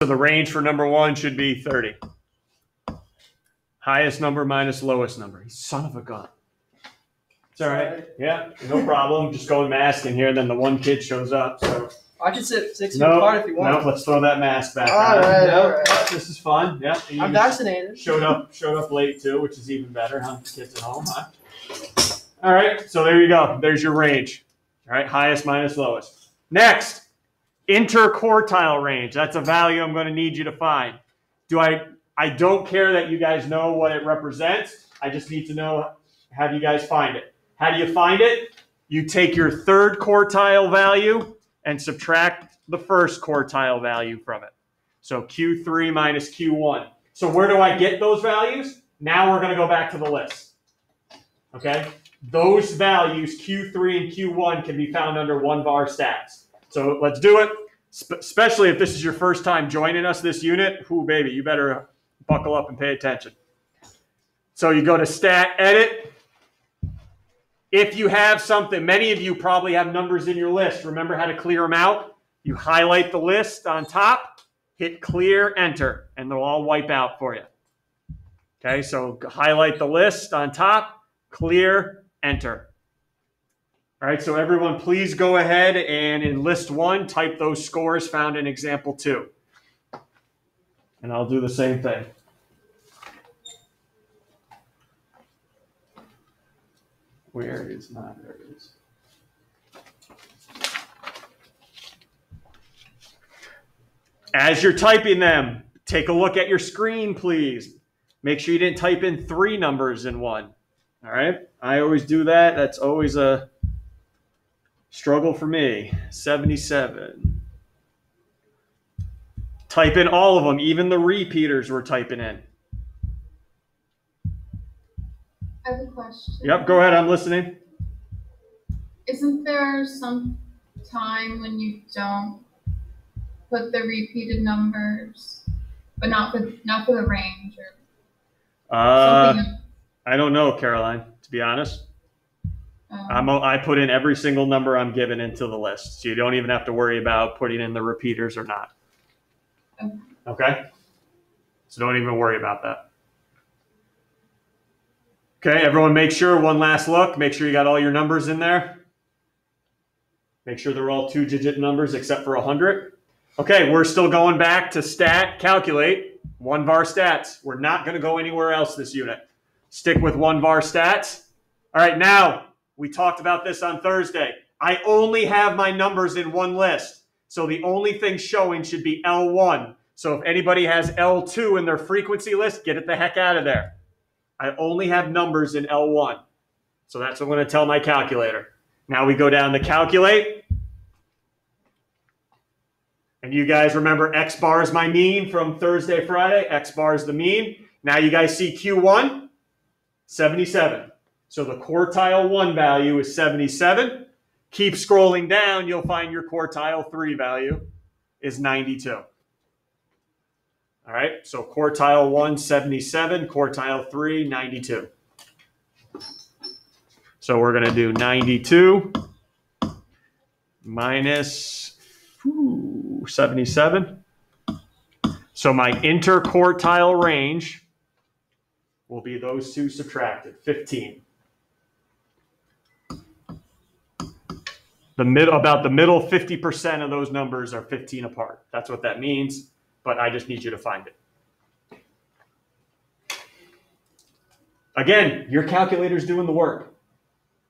So the range for number one should be 30. Highest number minus lowest number. Son of a gun. It's all right. Yeah, no problem. Just go and mask in here, then the one kid shows up. So I can sit six feet no, apart if you want. no, let's throw that mask back. All on. right, No, all right. This is fun. Yeah. I'm just vaccinated. Showed up, showed up late too, which is even better. Huh? Kids at home, huh? All right. So there you go. There's your range. All right, highest minus lowest. Next, interquartile range. That's a value I'm going to need you to find. Do I? I don't care that you guys know what it represents. I just need to know have you guys find it. How do you find it? You take your third quartile value and subtract the first quartile value from it. So Q3 minus Q1. So where do I get those values? Now we're going to go back to the list. Okay? Those values, Q3 and Q1, can be found under one var stats. So let's do it. Sp- especially if this is your first time joining us this unit. Whoo, baby, you better uh, buckle up and pay attention. So you go to stat edit. If you have something, many of you probably have numbers in your list. Remember how to clear them out? You highlight the list on top, hit clear, enter, and they'll all wipe out for you. Okay, so highlight the list on top, clear, enter. All right, so everyone, please go ahead and in list one, type those scores found in example two. And I'll do the same thing. Where is my, there it is. As you're typing them, take a look at your screen, please. Make sure you didn't type in three numbers in one. All right. I always do that. That's always a struggle for me. 77. Type in all of them, even the repeaters we're typing in. I have a question. Yep, go ahead. I'm listening. Isn't there some time when you don't put the repeated numbers, but not for not for the range or Uh, something? I don't know, Caroline, to be honest. Um, I'm, I put in every single number I'm given into the list. So you don't even have to worry about putting in the repeaters or not. Okay. Okay? So don't even worry about that. Okay, everyone make sure, one last look. Make sure you got all your numbers in there. Make sure they're all two digit numbers except for 100. Okay, we're still going back to stat, calculate, one var stats. We're not going to go anywhere else this unit. Stick with one var stats. All right, now we talked about this on Thursday. I only have my numbers in one list. So the only thing showing should be L1. So if anybody has L2 in their frequency list, get it the heck out of there. I only have numbers in L1. So that's what I'm going to tell my calculator. Now we go down to calculate. And you guys remember X bar is my mean from Thursday, Friday. X bar is the mean. Now you guys see Q1, 77. So the quartile one value is 77. Keep scrolling down, you'll find your quartile three value is 92. All right, so quartile one, 77, quartile three, 92. So we're going to do 92 minus whew, 77. So my interquartile range will be those two subtracted, 15. The about the middle 50% of those numbers are 15 apart. That's what that means, but I just need you to find it. Again, your calculator's doing the work.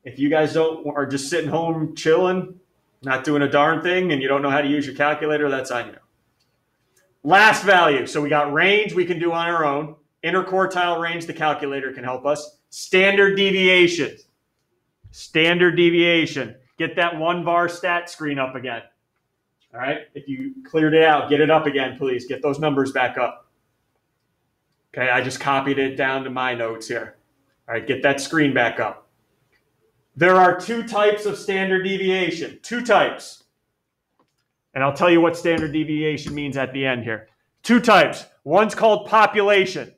If you guys don't are just sitting home chilling, not doing a darn thing, and you don't know how to use your calculator, that's on you. Last value. So we got range we can do on our own. Interquartile range, the calculator can help us. Standard deviation. Standard deviation. Get that one var stat screen up again. All right. If you cleared it out, get it up again, please. Get those numbers back up. Okay. I just copied it down to my notes here. All right. Get that screen back up. There are two types of standard deviation. Two types. And I'll tell you what standard deviation means at the end here. Two types. One's called population.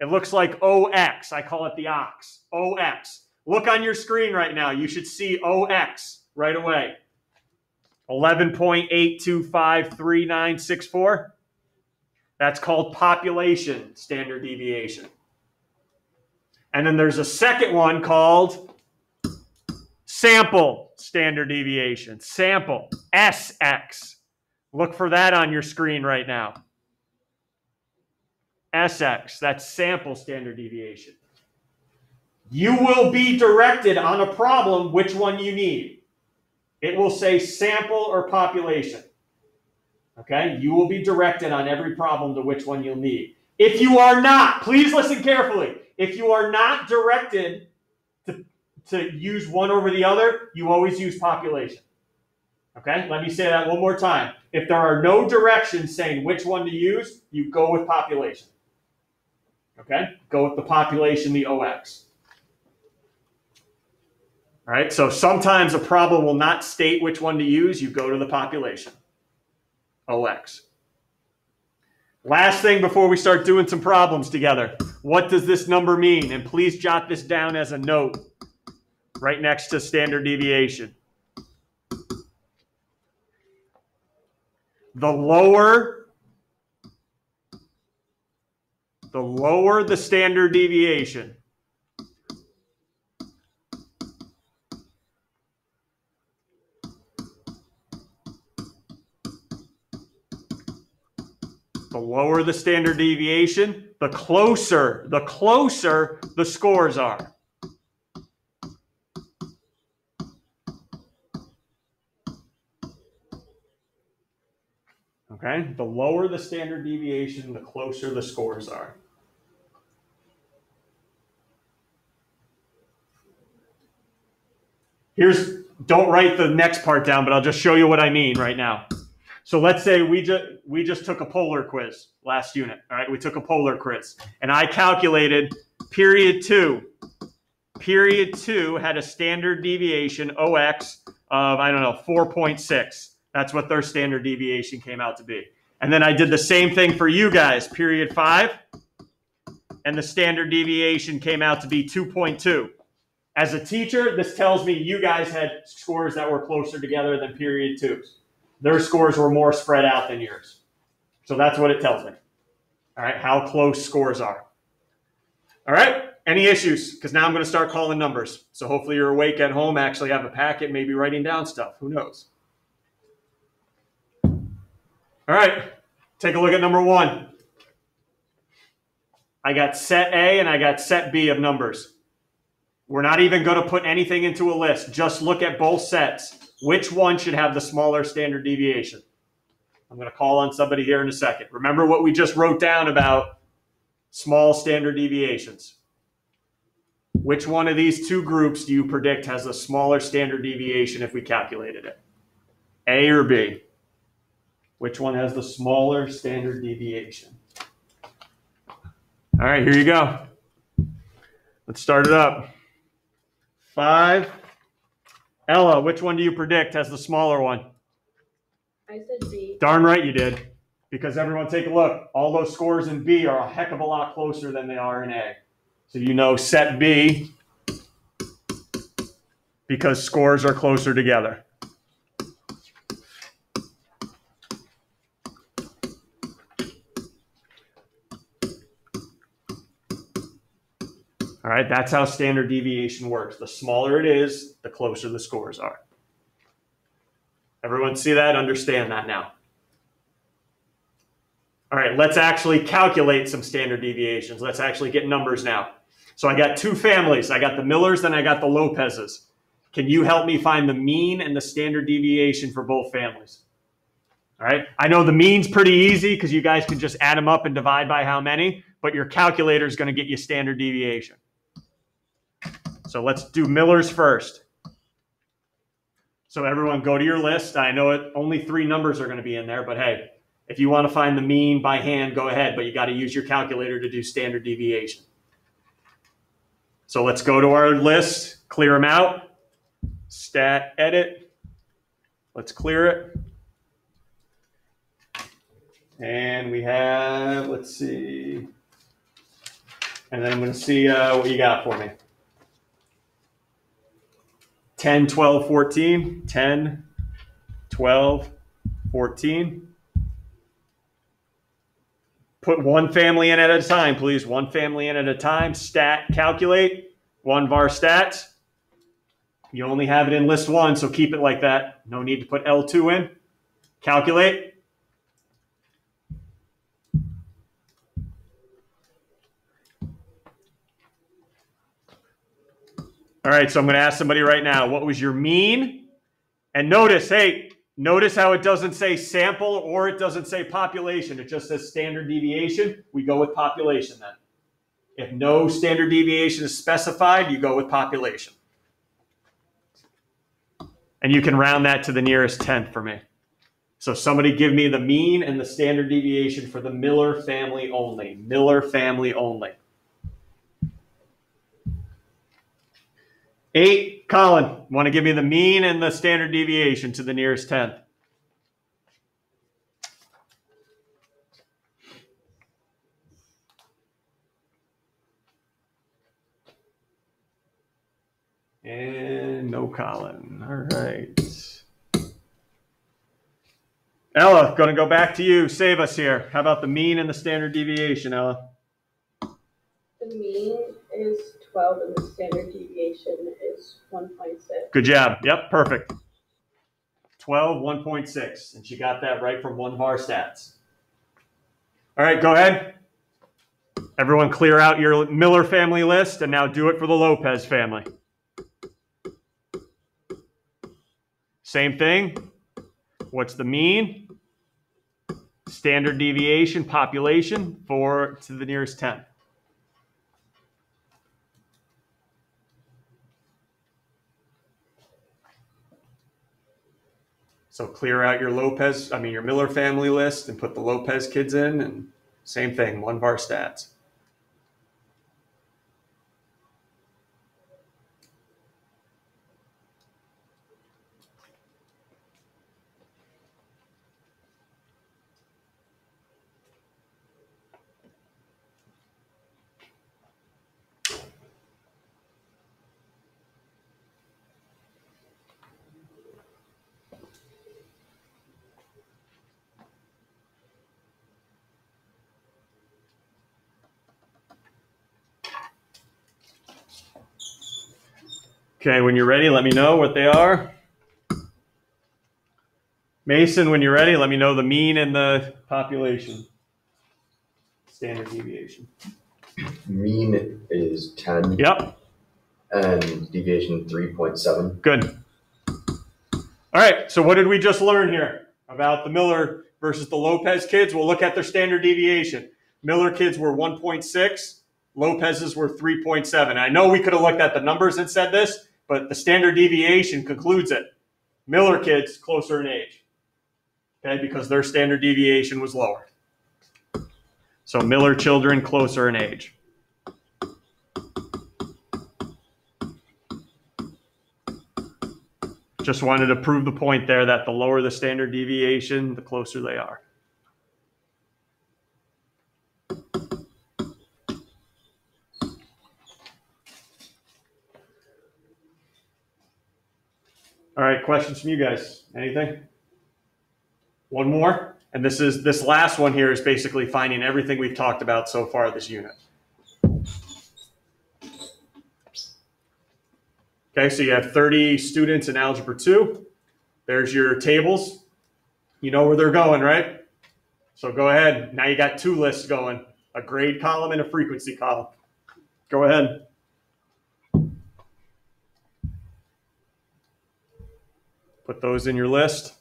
It looks like OX. I call it the ox. OX. Look on your screen right now. You should see OX right away. 11.8253964. That's called population standard deviation. And then there's a second one called sample standard deviation. Sample, SX. Look for that on your screen right now. SX, that's sample standard deviation. You will be directed on a problem which one you need. It will say sample or population. Okay? You will be directed on every problem to which one you'll need. If you are not, please listen carefully. If you are not directed to, to use one over the other, you always use population. Okay? Let me say that one more time. If there are no directions saying which one to use, you go with population. Okay? Go with the population, the OX. All right? So sometimes a problem will not state which one to use. You go to the population. OX. Last thing before we start doing some problems together. What does this number mean? And please jot this down as a note right next to standard deviation. The lower the lower the standard deviation, lower the standard deviation, the closer, the closer the scores are. Okay, the lower the standard deviation, the closer the scores are. Here's, don't write the next part down, but I'll just show you what I mean right now. So let's say we just we just took a polar quiz last unit. All right, we took a polar quiz, and I calculated period two. Period two had a standard deviation OX of I don't know 4.6. That's what their standard deviation came out to be. And then I did the same thing for you guys. Period five, and the standard deviation came out to be 2.2. As a teacher, this tells me you guys had scores that were closer together than period twos their scores were more spread out than yours. So that's what it tells me. All right, how close scores are. All right, any issues? Because now I'm going to start calling numbers. So hopefully you're awake at home, actually have a packet, maybe writing down stuff. Who knows? All right, take a look at number one. I got set A and I got set B of numbers. We're not even going to put anything into a list. Just look at both sets. Which one should have the smaller standard deviation? I'm going to call on somebody here in a second. Remember what we just wrote down about small standard deviations. Which one of these two groups do you predict has a smaller standard deviation if we calculated it? A or B? Which one has the smaller standard deviation? All right, here you go. Let's start it up. Five Ella, which one do you predict has the smaller one? I said B. Darn right you did. Because everyone take a look. All those scores in B are a heck of a lot closer than they are in A. So you know set B because scores are closer together. Right, that's how standard deviation works. The smaller it is, the closer the scores are. Everyone see that? Understand that now. All right, let's actually calculate some standard deviations. Let's actually get numbers now. So I got two families. I got the Millers and I got the Lopez's. Can you help me find the mean and the standard deviation for both families? All right, I know the mean's pretty easy because you guys can just add them up and divide by how many, but your calculator is going to get you standard deviation. So let's do Miller's first. So everyone go to your list. I know it only three numbers are going to be in there, but hey, if you want to find the mean by hand, go ahead, but you got to use your calculator to do standard deviation. So let's go to our list, clear them out, stat edit. Let's clear it. And we have, let's see. And then I'm going to see uh, what you got for me. 10, 12, 14, 10, 12, 14. put one family in at a time, please. One family in at a time. Stat calculate. One var stats. You only have it in list one, so keep it like that. No need to put L2 in. Calculate. All right, so I'm going to ask somebody right now, what was your mean? And notice, hey, notice how it doesn't say sample or it doesn't say population. It just says standard deviation. We go with population then. If no standard deviation is specified, you go with population. And you can round that to the nearest tenth for me. So somebody give me the mean and the standard deviation for the Miller family only. Miller family only. Eight, Colin, want to give me the mean and the standard deviation to the nearest tenth? And no Colin. All right. Ella, going to go back to you. Save us here. How about the mean and the standard deviation, Ella? The mean is 12 and the standard deviation is 1.6. Good job. Yep, perfect. 12, 1.6. And she got that right from one of our stats. All right, go ahead. Everyone clear out your Miller family list and now do it for the Lopez family. Same thing. What's the mean? Standard deviation, population, 4 to the nearest 10. So clear out your Lopez, I mean your Miller family list and put the Lopez kids in and same thing, one var stats. Okay, when you're ready, let me know what they are. Mason, when you're ready, let me know the mean and the population. Standard deviation. Mean is 10 Yep, and deviation 3.7. good. All right, so what did we just learn here about the Miller versus the Lopez kids? We'll look at their standard deviation. Miller kids were 1.6, Lopez's were 3.7. I know we could have looked at the numbers and said this, but the standard deviation concludes it. Miller kids closer in age, okay, because their standard deviation was lower. So Miller children closer in age. Just wanted to prove the point there that the lower the standard deviation, the closer they are. Right, questions from you guys? Anything? One more, and this is this last one here is basically finding everything we've talked about so far this unit. Okay, so you have 30 students in Algebra 2. There's your tables. You know where they're going, right? So go ahead. Now you got two lists going, a grade column and a frequency column. Go ahead. Put those in your list.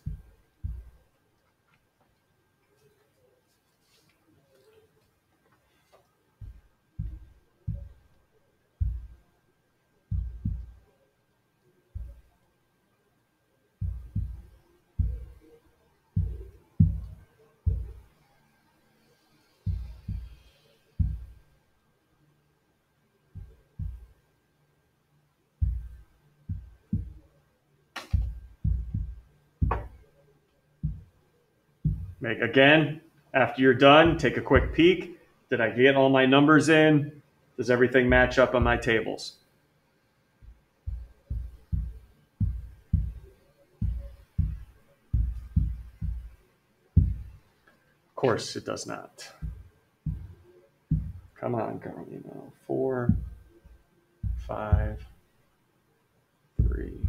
Make again, after you're done, take a quick peek. Did I get all my numbers in? Does everything match up on my tables? Of course, it does not. Come on, girl. You know, four, five, three,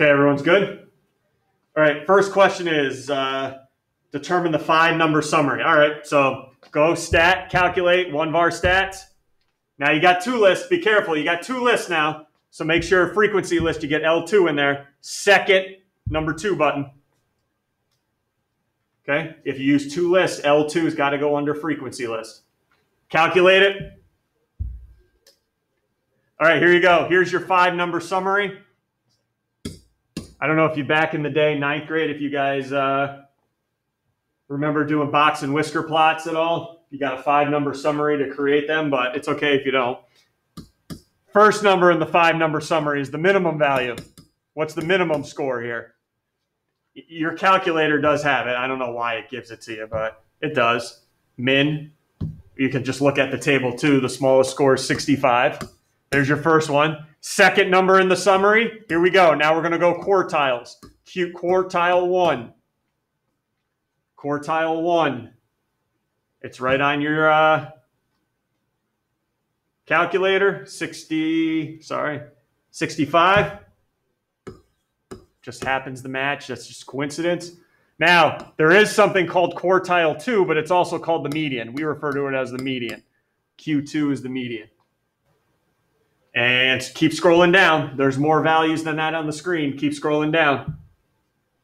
Okay, everyone's good? All right, first question is uh, determine the five number summary. All right, so go stat, calculate one var stats. Now you got two lists. Be careful. You got two lists now. So make sure frequency list, you get L2 in there. Second, number two button. Okay, if you use two lists, L2's got to go under frequency list. Calculate it. All right, here you go. Here's your five number summary. I don't know if you back in the day, ninth grade, if you guys uh, remember doing box and whisker plots at all. You got a five number summary to create them, but it's okay if you don't. First number in the five number summary is the minimum value. What's the minimum score here? Your calculator does have it. I don't know why it gives it to you, but it does. Min. You can just look at the table too. The smallest score is 65. There's your first one. Second number in the summary. Here we go. Now we're going to go quartiles. Q quartile one. Quartile one. It's right on your uh, calculator. 60, sorry, 65. Just happens to match. That's just coincidence. Now, there is something called quartile two, but it's also called the median. We refer to it as the median. Q2 is the median. And keep scrolling down. There's more values than that on the screen. Keep scrolling down.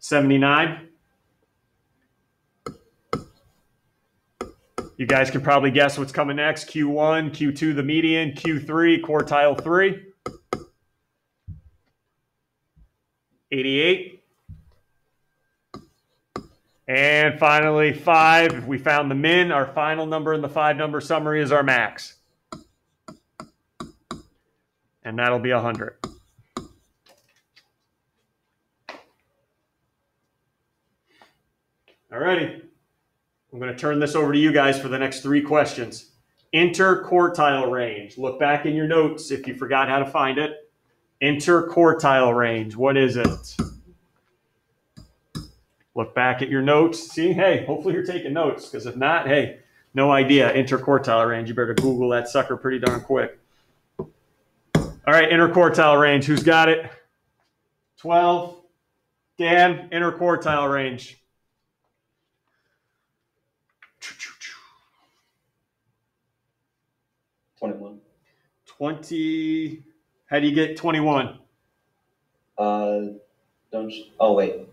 79. You guys can probably guess what's coming next. Q1, Q2, the median, Q3, quartile 3. 88. And finally, 5. If we found the min, our final number in the five number summary is our max. And that'll be 100. Alrighty. I'm going to turn this over to you guys for the next three questions. Interquartile range. Look back in your notes if you forgot how to find it. Interquartile range. What is it? Look back at your notes. See, hey, hopefully you're taking notes because if not, hey, no idea. Interquartile range. You better Google that sucker pretty darn quick. All right, interquartile range. Who's got it? 12. Dan, interquartile range. 21. 20. How do you get 21? Uh, don't. You, oh wait.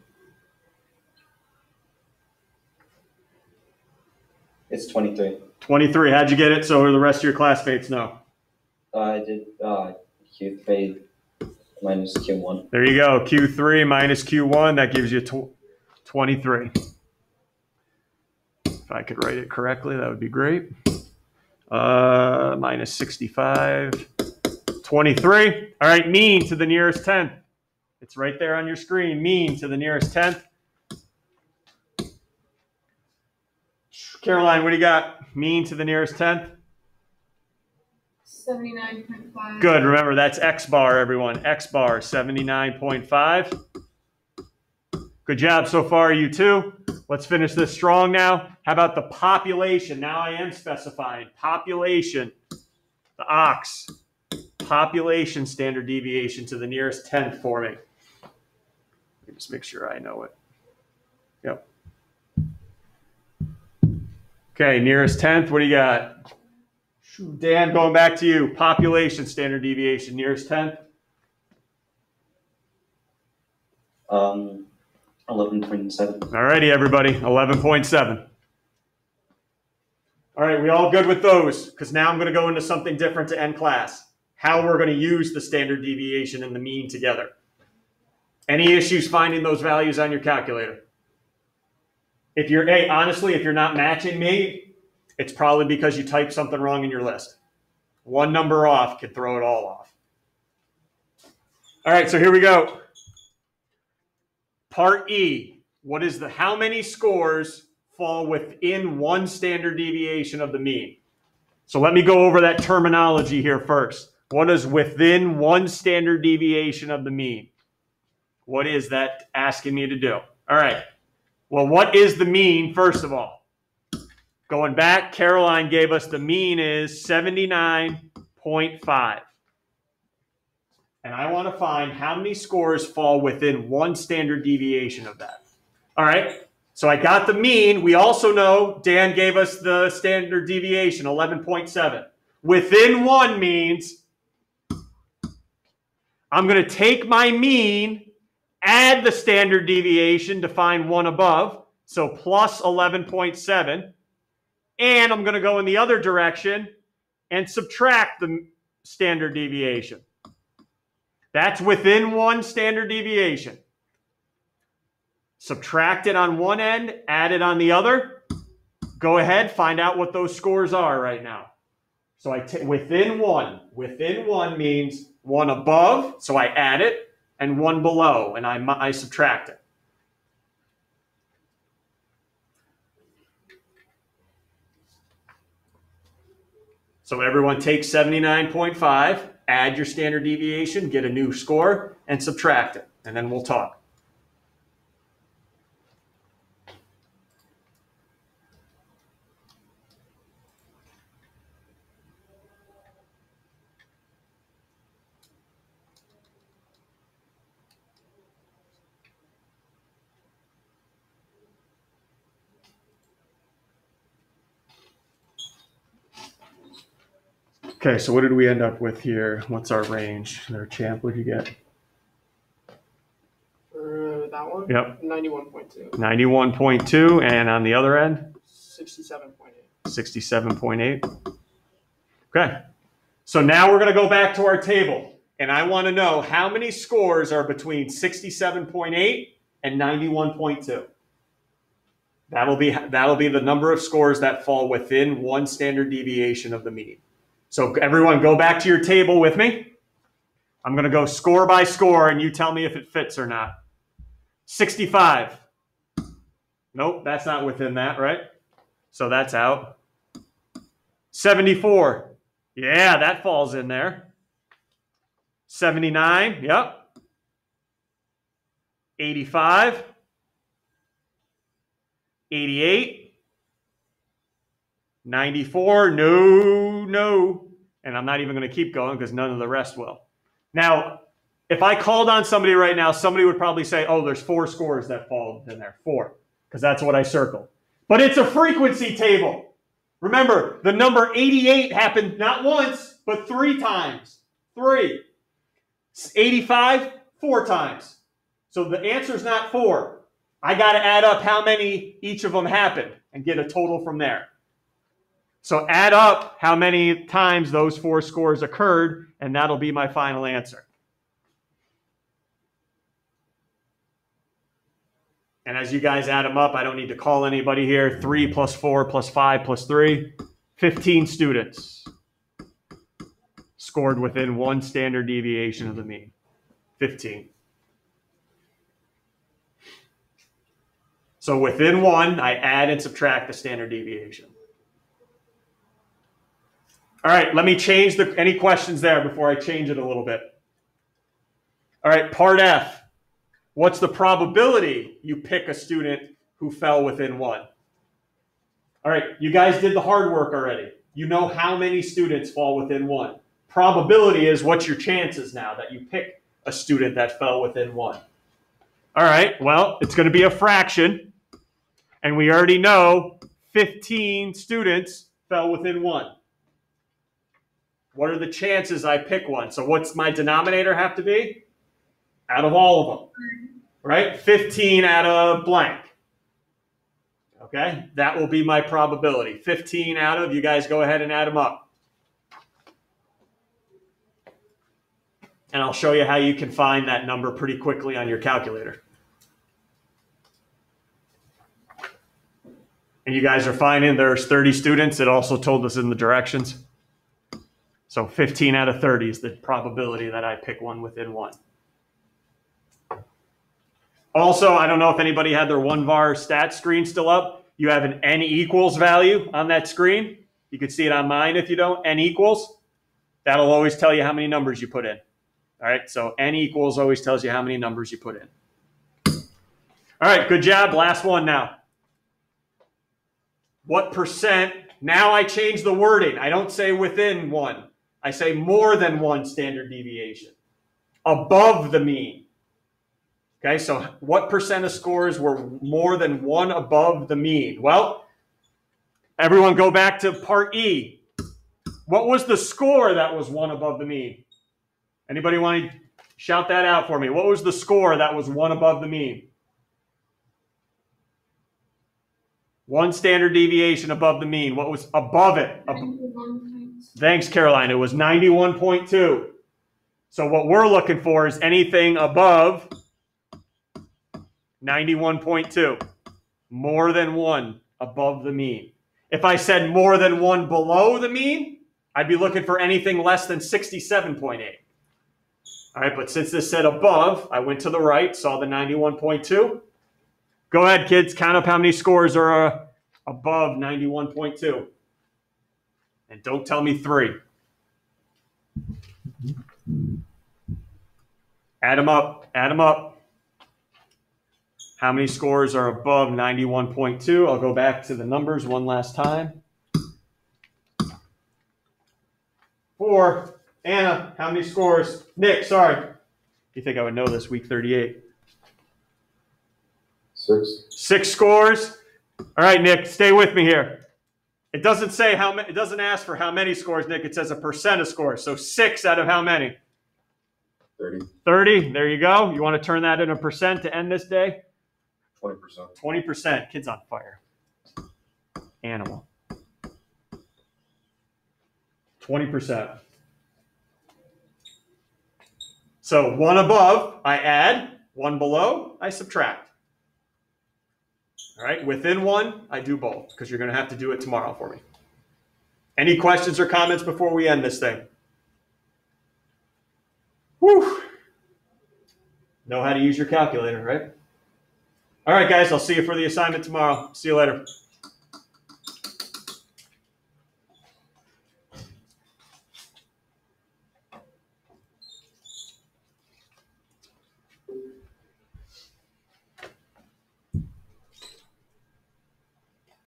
It's 23. 23. How'd you get it so the rest of your classmates know? Uh, I did uh, Q3 minus Q1. There you go. Q3 minus Q1. That gives you tw- 23. If I could write it correctly, that would be great. Uh, minus 65. 23. All right, mean to the nearest tenth. It's right there on your screen. Mean to the nearest tenth. Caroline, what do you got? Mean to the nearest tenth. 79.5. Good. Remember, that's X bar, everyone. X bar, 79.5. Good job so far, you two. Let's finish this strong now. How about the population? Now I am specifying population, the ox, population standard deviation to the nearest tenth for me. Let me just make sure I know it. Yep. Okay, nearest tenth. What do you got? Dan, going back to you. Population standard deviation, nearest tenth. Um, 11.7. All righty, everybody, 11.7. All right, we all good with those? Because now I'm going to go into something different to end class. How we're going to use the standard deviation and the mean together. Any issues finding those values on your calculator? If you're, hey, honestly, if you're not matching me, it's probably because you typed something wrong in your list. One number off could throw it all off. All right, so here we go. Part E. What is the how many scores fall within one standard deviation of the mean? So let me go over that terminology here first. What is within one standard deviation of the mean? What is that asking me to do? All right. Well, what is the mean, first of all? Going back, Caroline gave us the mean is 79.5. And I want to find how many scores fall within one standard deviation of that. All right. So I got the mean. We also know Dan gave us the standard deviation, 11.7. Within one means I'm going to take my mean, add the standard deviation to find one above, so plus 11.7, and I'm going to go in the other direction and subtract the standard deviation. That's within one standard deviation. Subtract it on one end, add it on the other. Go ahead, find out what those scores are right now. So I within one, within one means one above, so I add it, and one below, and I, I subtract it. So everyone take 79.5, add your standard deviation, get a new score, and subtract it, and then we'll talk. Okay, so what did we end up with here? What's our range? There, champ, what'd you get? For that one? Yep, 91.2. 91.2, and on the other end, 67.8. 67.8. Okay, so now we're going to go back to our table, and I want to know how many scores are between 67.8 and 91.2. That'll be that'll be the number of scores that fall within one standard deviation of the mean. So everyone, go back to your table with me. I'm going to go score by score, and you tell me if it fits or not. 65. Nope, that's not within that, right? So that's out. 74. Yeah, that falls in there. 79. Yep. 85. 88. 94. No, no. And I'm not even going to keep going because none of the rest will. Now, if I called on somebody right now, somebody would probably say, oh, there's four scores that fall in there. Four. Because that's what I circled. But it's a frequency table. Remember, the number 88 happened not once, but three times. Three. 85, four times. So the answer is not four. I got to add up how many each of them happened and get a total from there. So add up how many times those four scores occurred, and that'll be my final answer. And as you guys add them up, I don't need to call anybody here. Three plus four plus five plus three, 15 students scored within one standard deviation of the mean. 15. So within one, I add and subtract the standard deviation. All right, let me change the any questions there before I change it a little bit. All right, part F. What's the probability you pick a student who fell within one? All right, you guys did the hard work already. You know how many students fall within one. Probability is what's your chances now that you pick a student that fell within one. All right, well, it's going to be a fraction. And we already know 15 students fell within one. What are the chances I pick one? So, what's my denominator have to be? Out of all of them, right? 15 out of blank. Okay, that will be my probability. 15 out of, you guys go ahead and add them up. And I'll show you how you can find that number pretty quickly on your calculator. And you guys are finding there's 30 students. It also told us in the directions. So 15 out of 30 is the probability that I pick one within one. Also, I don't know if anybody had their one var stat screen still up. You have an n equals value on that screen. You can see it on mine if you don't. n equals. That'll always tell you how many numbers you put in. All right, so n equals always tells you how many numbers you put in. All right, good job. Last one now. What percent? Now I change the wording. I don't say within one, I say more than one standard deviation, above the mean. Okay, so what percent of scores were more than one above the mean? Well, everyone go back to part E. What was the score that was one above the mean? Anybody want to shout that out for me? What was the score that was one above the mean? One standard deviation above the mean. What was above it? Thanks, Caroline. It was 91.2. So what we're looking for is anything above 91.2. More than one above the mean. If I said more than one below the mean, I'd be looking for anything less than 67.8. All right, but since this said above, I went to the right, saw the 91.2. Go ahead, kids, count up how many scores are uh, above 91.2. And don't tell me three. Add them up. Add them up. How many scores are above 91.2? I'll go back to the numbers one last time. Four. Anna, how many scores? Nick, sorry. You think I would know this week 38? Six. Six scores. All right, Nick, stay with me here. It doesn't say how many, it doesn't ask for how many scores, Nick. It says a percent of scores. So six out of how many? Thirty. 30. There you go. You want to turn that into a percent to end this day? Twenty percent. 20%. Kids on fire. Animal. 20%. So one above, I add. One below, I subtract. All right, within one, I do both because you're going to have to do it tomorrow for me. Any questions or comments before we end this thing? Whew. Know how to use your calculator, right? All right, guys, I'll see you for the assignment tomorrow. See you later.